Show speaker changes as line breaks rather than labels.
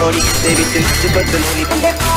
holi Baby, tüm sıfatın holi